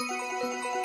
Música